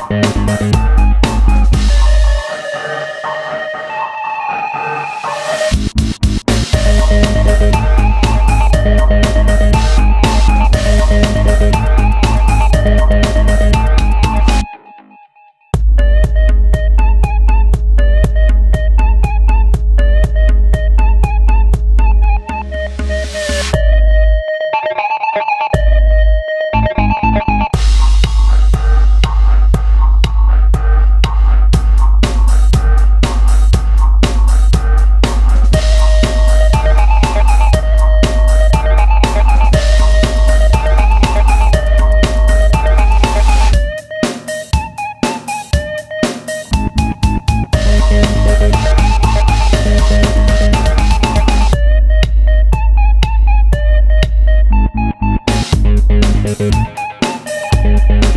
Thank